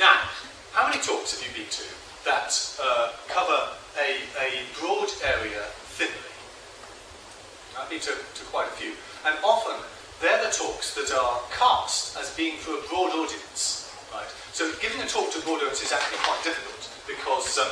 Now, how many talks have you been to that uh, cover a, a broad area thinly? I've been to, to quite a few. And often, they're the talks that are cast as being for a broad audience. Right? So giving a talk to a broad audience is actually quite difficult because um,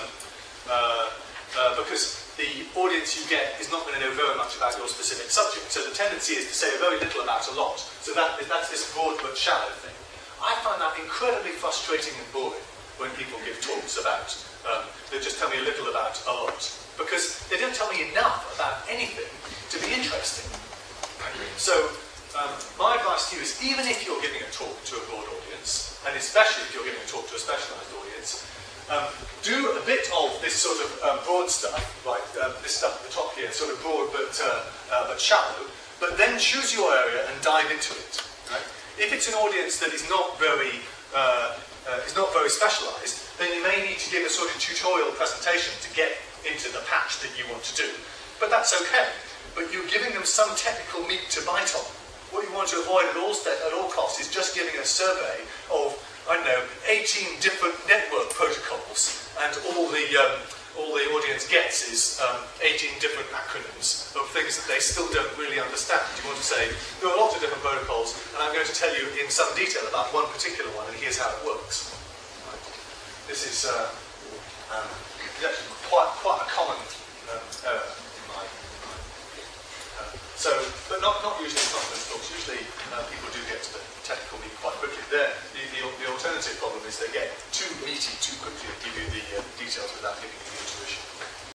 uh, uh, because the audience you get is not going to know very much about your specific subject. So the tendency is to say very little about a lot. So that, that's this broad but shallow thing. I find that incredibly frustrating and boring when people give talks about, um, they just tell me a little about a lot. Because they don't tell me enough about anything to be interesting. So um, my advice to you is even if you're giving a talk to a broad audience, and especially if you're giving a talk to a specialised audience, um, do a bit of this sort of um, broad stuff, like uh, this stuff at the top here, sort of broad but, uh, uh, but shallow, but then choose your area and dive into it. If it's an audience that is not very uh, uh, is not very specialised, then you may need to give a sort of tutorial presentation to get into the patch that you want to do. But that's okay. But you're giving them some technical meat to bite on. What you want to avoid at all, at all costs is just giving a survey of I don't know, 18 different network protocols, and all the um, all the audience gets is um, 18 different acronyms things that they still don't really understand. You want to say, there are lots of different protocols, and I'm going to tell you in some detail about one particular one, and here's how it works. Right. This is uh, um, quite, quite a common um, error in my, uh, so, but not, not usually in conference talks. Usually uh, people do get to the technical meat quite quickly. There, the, the, the alternative problem is they get too meaty